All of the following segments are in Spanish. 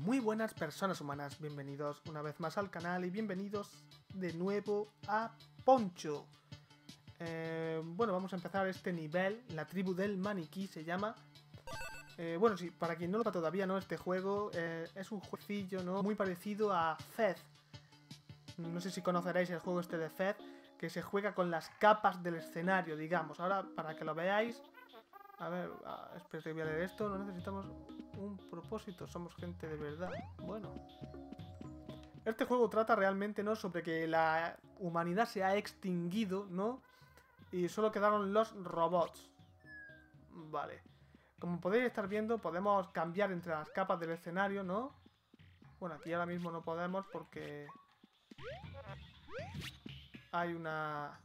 Muy buenas personas humanas, bienvenidos una vez más al canal y bienvenidos de nuevo a Poncho. Eh, bueno, vamos a empezar este nivel, la tribu del maniquí se llama. Eh, bueno, sí, para quien no lo sepa todavía, ¿no? Este juego eh, es un jueguillo, ¿no? Muy parecido a Fed. No sé si conoceréis el juego este de Fed, que se juega con las capas del escenario, digamos. Ahora, para que lo veáis... A ver, ah, espera que voy a leer esto. No necesitamos un propósito, somos gente de verdad. Bueno. Este juego trata realmente, ¿no? Sobre que la humanidad se ha extinguido, ¿no? Y solo quedaron los robots. Vale. Como podéis estar viendo, podemos cambiar entre las capas del escenario, ¿no? Bueno, aquí ahora mismo no podemos porque... Hay una...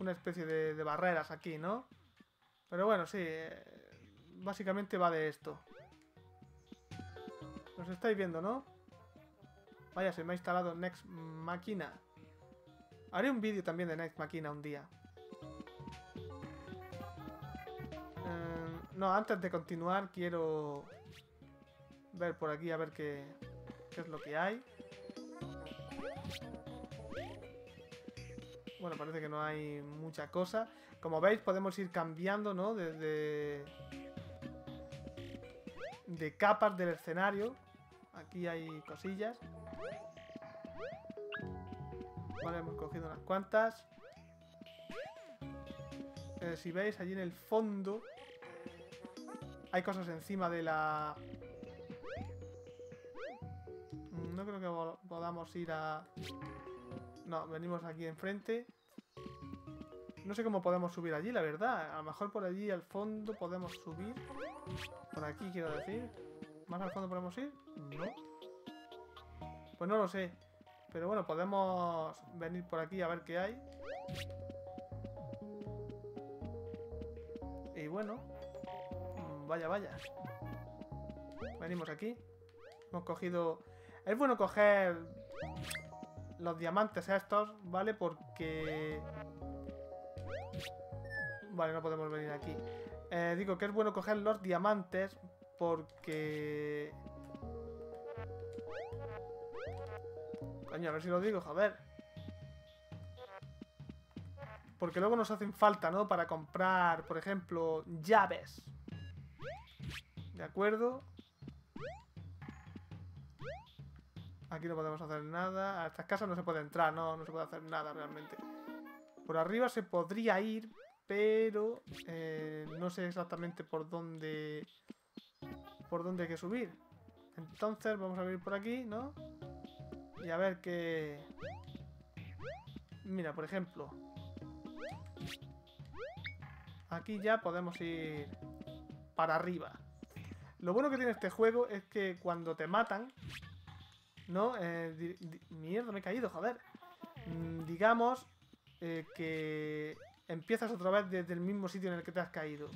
Una especie de barreras aquí, ¿no? Pero bueno, sí, eh, básicamente va de esto. Nos estáis viendo, ¿no? Vaya, se me ha instalado Next Máquina. Haré un vídeo también de Next Máquina un día. Eh, no, antes de continuar quiero ver por aquí a ver qué, qué es lo que hay. Bueno, parece que no hay mucha cosa. Como veis, podemos ir cambiando, ¿no? Desde... De capas del escenario. Aquí hay cosillas. Vale, hemos cogido unas cuantas. Eh, si veis, allí en el fondo... Hay cosas encima de la... Mm, no creo que podamos ir a... No, venimos aquí enfrente. No sé cómo podemos subir allí, la verdad. A lo mejor por allí al fondo podemos subir. Por aquí, quiero decir. ¿Más al fondo podemos ir? No. Pues no lo sé. Pero bueno, podemos venir por aquí a ver qué hay. Y bueno. Vaya, vaya. Venimos aquí. Hemos cogido... Es bueno coger los diamantes estos, ¿vale? Porque... Vale, no podemos venir aquí. Eh, digo que es bueno coger los diamantes porque... Coño, a ver si lo digo, joder. Porque luego nos hacen falta, ¿no? Para comprar, por ejemplo, llaves. ¿De acuerdo? Aquí no podemos hacer nada. A estas casas no se puede entrar, no, no se puede hacer nada realmente. Por arriba se podría ir, pero eh, no sé exactamente por dónde por dónde hay que subir. Entonces vamos a ir por aquí, ¿no? Y a ver qué... Mira, por ejemplo. Aquí ya podemos ir para arriba. Lo bueno que tiene este juego es que cuando te matan, ¿no? Eh, mierda, me he caído, joder. Mm, digamos eh, que empiezas otra vez desde el mismo sitio en el que te has caído.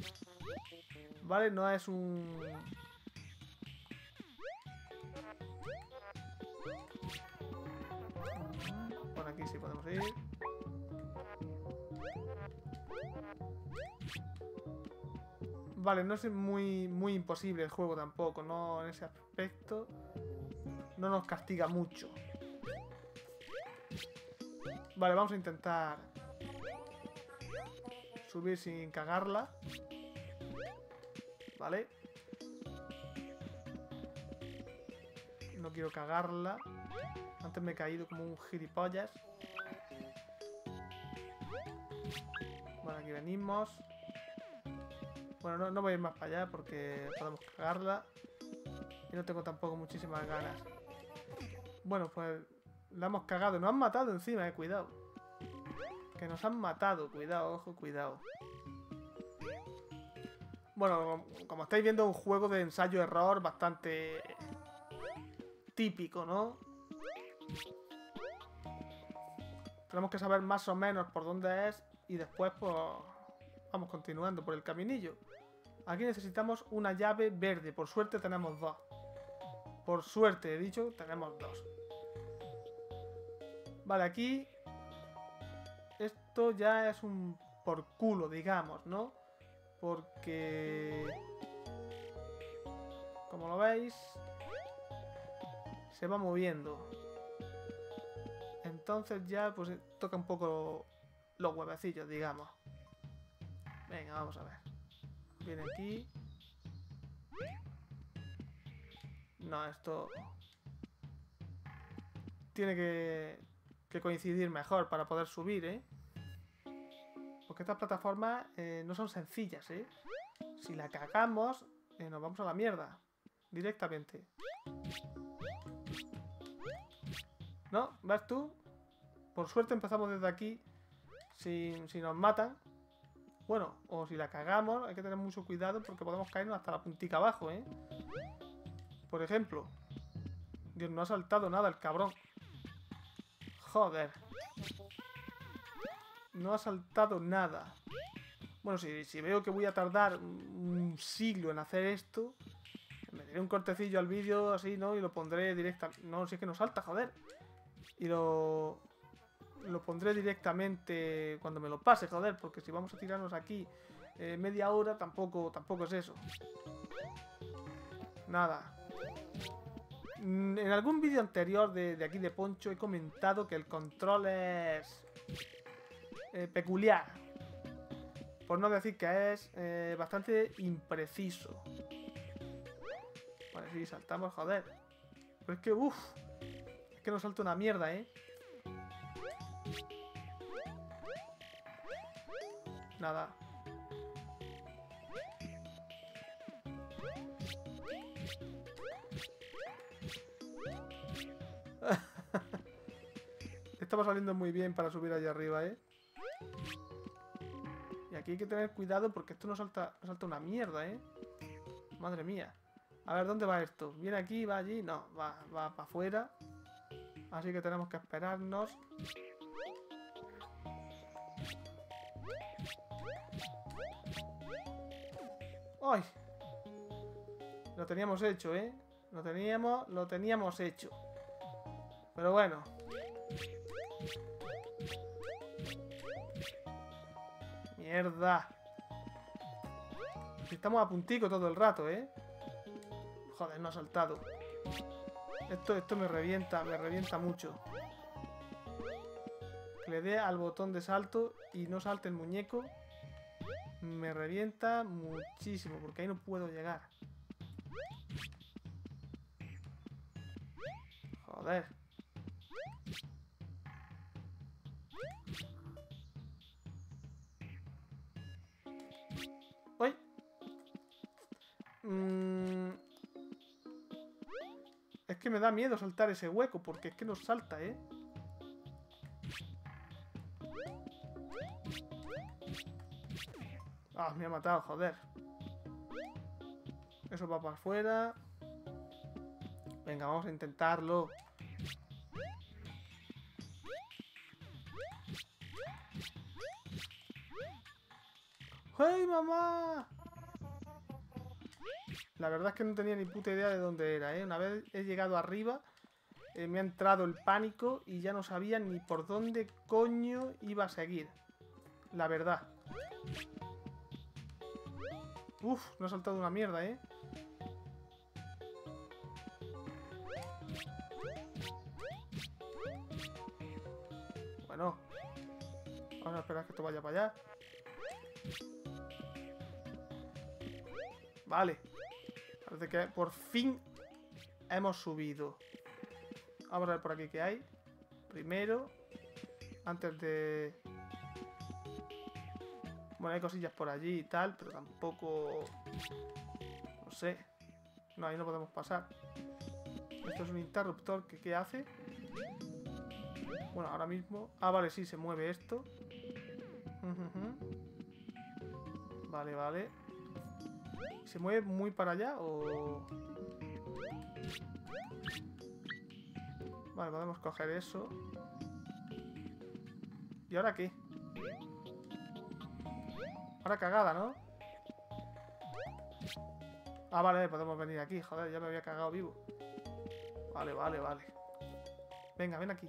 ¿Vale? No es un... Por aquí sí podemos ir. Vale, no es muy, muy imposible el juego tampoco, ¿no? En ese aspecto no nos castiga mucho. Vale, vamos a intentar subir sin cagarla. Vale. No quiero cagarla. Antes me he caído como un gilipollas. Vale, aquí venimos. Bueno, no, no voy a ir más para allá porque podemos cagarla. Y no tengo tampoco muchísimas ganas. Bueno, pues la hemos cagado. Nos han matado encima, eh, cuidado. Que nos han matado, cuidado, ojo, cuidado. Bueno, como estáis viendo, un juego de ensayo-error bastante típico, ¿no? Tenemos que saber más o menos por dónde es y después, pues, vamos continuando por el caminillo. Aquí necesitamos una llave verde. Por suerte tenemos dos. Por suerte, he dicho, tenemos dos. Vale, aquí... Esto ya es un por culo, digamos, ¿no? Porque... Como lo veis, se va moviendo. Entonces ya pues toca un poco los huevecillos, digamos. Venga, vamos a ver. Viene aquí. No, esto... Tiene que, que coincidir mejor para poder subir, ¿eh? Porque estas plataformas eh, no son sencillas, ¿eh? Si la cagamos, eh, nos vamos a la mierda. Directamente. ¿No? ¿Ves tú? Por suerte empezamos desde aquí. Si, si nos matan. Bueno, o si la cagamos, hay que tener mucho cuidado porque podemos caernos hasta la puntica abajo, ¿eh? Por ejemplo. Dios, no ha saltado nada el cabrón. Joder. No ha saltado nada. Bueno, si, veo que voy a tardar un siglo en hacer esto, me daré un cortecillo al vídeo así, ¿no? Y lo pondré directamente. No, si es que no salta, joder. Y lo, lo pondré directamente cuando me lo pase, joder, porque si vamos a tirarnos aquí eh, media hora, tampoco, tampoco es eso. Nada. Mm, en algún vídeo anterior de, aquí de Poncho he comentado que el control es eh, peculiar. Por no decir que es eh, bastante impreciso. Vale, sí, saltamos, joder. Pero es que, uff. Es que nos salta una mierda, ¿eh? Nada. Estamos saliendo muy bien para subir allá arriba, ¿eh? Aquí hay que tener cuidado porque esto no salta, salta una mierda, ¿eh? Madre mía. A ver, ¿dónde va esto? ¿Viene aquí? ¿Va allí? No, va, va para afuera. Así que tenemos que esperarnos. ¡Ay! Lo teníamos hecho, ¿eh? Lo teníamos, lo teníamos hecho. Pero bueno. Mierda. Estamos a puntico todo el rato, ¿eh? Joder, no ha saltado. Esto, esto me revienta, me revienta mucho. Le dé al botón de salto y no salte el muñeco. Me revienta muchísimo, porque ahí no puedo llegar. Joder. Mm. Es que me da miedo saltar ese hueco, porque es que no salta, ¿eh? Ah, me ha matado, joder. Eso va para afuera. Venga, vamos a intentarlo. ¡Hey, mamá! La verdad es que no tenía ni puta idea de dónde era, ¿eh? Una vez he llegado arriba, eh, me ha entrado el pánico y ya no sabía ni por dónde coño iba a seguir. La verdad. Uf, no ha saltado una mierda, ¿eh? Bueno. Vamos a esperar que esto vaya para allá. Vale. Parece que por fin hemos subido. Vamos a ver por aquí qué hay. Primero. Antes de... Bueno, hay cosillas por allí y tal, pero tampoco... No sé. No, ahí no podemos pasar. Esto es un interruptor ¿qué hace? Bueno, ahora mismo... Ah, vale, sí, se mueve esto. Vale, vale. ¿Se mueve muy para allá o...? Vale, podemos coger eso. ¿Y ahora qué? Ahora cagada, ¿no? Ah, vale, podemos venir aquí. Joder, ya me había cagado vivo. Vale, vale, vale. Venga, ven aquí.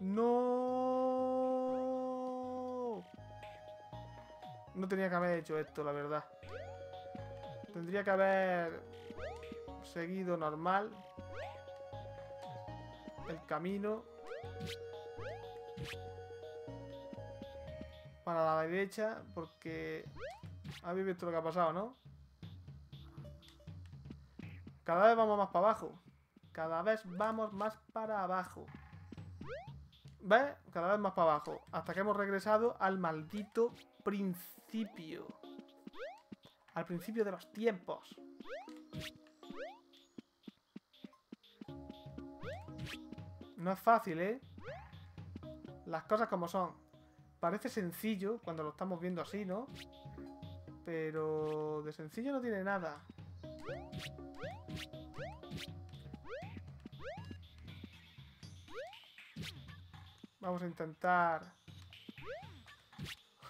¡No! No tenía que haber hecho esto, la verdad. Tendría que haber seguido normal el camino para la derecha porque habéis visto lo que ha pasado, ¿no? Cada vez vamos más para abajo. Cada vez vamos más para abajo. ¿Ves? Cada vez más para abajo. Hasta que hemos regresado al maldito principio. Al principio de los tiempos. No es fácil, ¿eh? Las cosas como son. Parece sencillo cuando lo estamos viendo así, ¿no? Pero de sencillo no tiene nada. Vamos a intentar...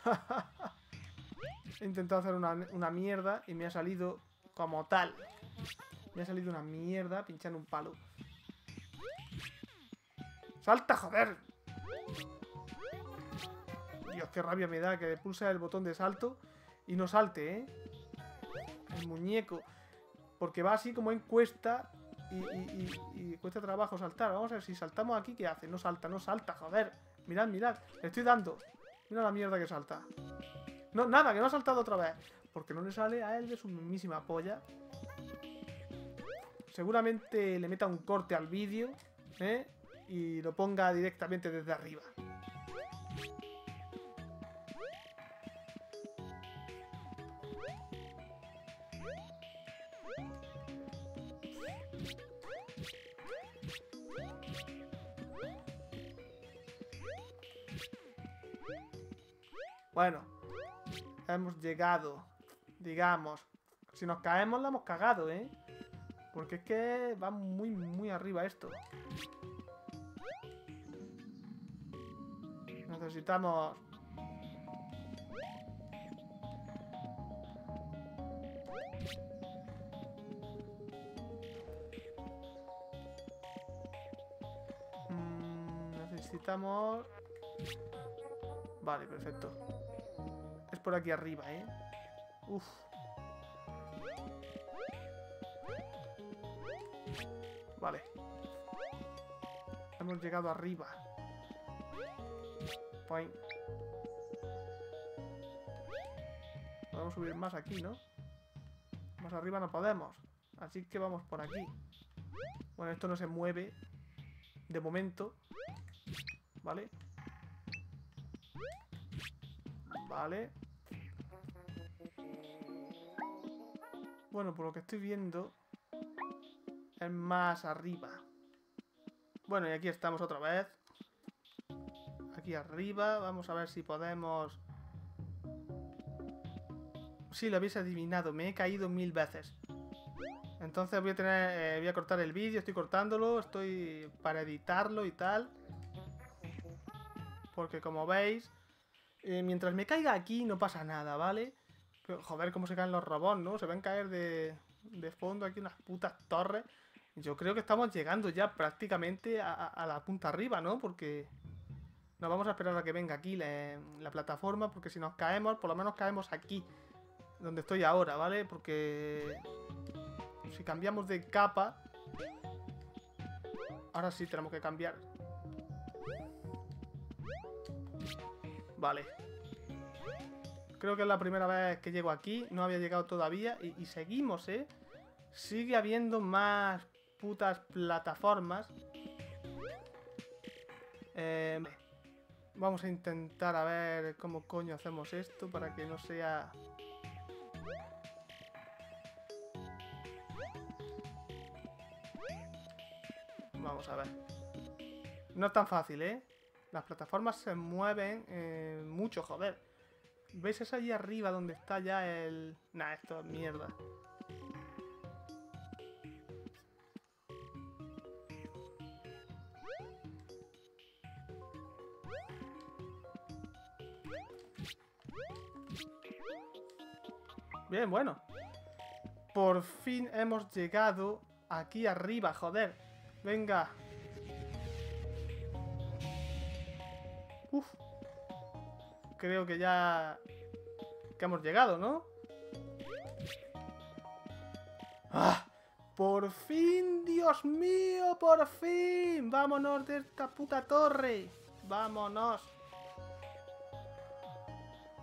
He intentado hacer una, una, mierda y me ha salido como tal. Me ha salido una mierda pinchando un palo. ¡Salta, joder! Dios, qué rabia me da que pulsa el botón de salto y no salte, ¿eh? El muñeco. Porque va así como en cuesta y, cuesta trabajo saltar. Vamos a ver si saltamos aquí, ¿qué hace? No salta, no salta, joder. Mirad, mirad. Le estoy dando. Mira la mierda que salta. No, nada, que no ha saltado otra vez. Porque no le sale a él de su mismísima polla. Seguramente le meta un corte al vídeo, ¿eh? Y lo ponga directamente desde arriba. Bueno, hemos llegado, digamos. Si nos caemos la hemos cagado, ¿eh? Porque es que va muy, muy arriba esto. Necesitamos... Mm, necesitamos... Vale, perfecto. Es por aquí arriba, ¿eh? Uf. Vale. Hemos llegado arriba. Point. Podemos subir más aquí, ¿no? Más arriba no podemos. Así que vamos por aquí. Bueno, esto no se mueve. De momento. ¿Vale? Vale. Bueno, por lo que estoy viendo, es más arriba. Bueno, y aquí estamos otra vez. Aquí arriba. Vamos a ver si podemos... Sí, lo habéis adivinado. Me he caído mil veces. Entonces voy a tener... Eh, voy a cortar el vídeo. Estoy cortándolo. Estoy para editarlo y tal. Porque como veis... Eh, mientras me caiga aquí no pasa nada, ¿vale? Joder, cómo se caen los robots, ¿no? Se ven caer de, de fondo aquí unas putas torres. Yo creo que estamos llegando ya prácticamente a, la punta arriba, ¿no? Porque no vamos a esperar a que venga aquí la, la, plataforma, porque si nos caemos, por lo menos caemos aquí, donde estoy ahora, ¿vale? Porque si cambiamos de capa, ahora sí tenemos que cambiar Vale. Creo que es la primera vez que llego aquí. No había llegado todavía. Y, seguimos, ¿eh? Sigue habiendo más putas plataformas. Eh, vamos a intentar a ver cómo coño hacemos esto para que no sea... Vamos a ver. No es tan fácil, ¿eh? Las plataformas se mueven eh, mucho, joder. ¿Ves esa allí arriba donde está ya el...? Nah, esto es mierda. Bien, bueno. Por fin hemos llegado aquí arriba, joder. Venga, Uf. Creo que ya que hemos llegado, ¿no? ¡Ah! ¡Por fin, Dios mío! ¡Por fin! ¡Vámonos de esta puta torre! ¡Vámonos!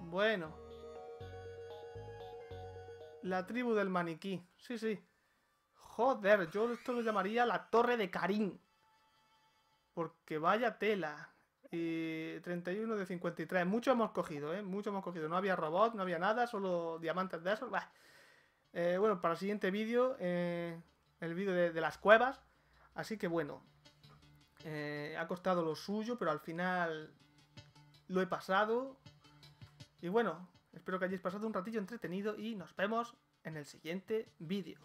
Bueno. La tribu del maniquí. Sí, sí. Joder, yo esto lo llamaría la torre de Karim. Porque vaya tela. Y 31 de 53. Mucho hemos cogido, ¿eh? Mucho hemos cogido. No había robot, no había nada, solo diamantes de esos. Eh, bueno, para el siguiente vídeo, eh, el vídeo de, las cuevas. Así que bueno, eh, ha costado lo suyo, pero al final lo he pasado. Y bueno, espero que hayáis pasado un ratillo entretenido y nos vemos en el siguiente vídeo.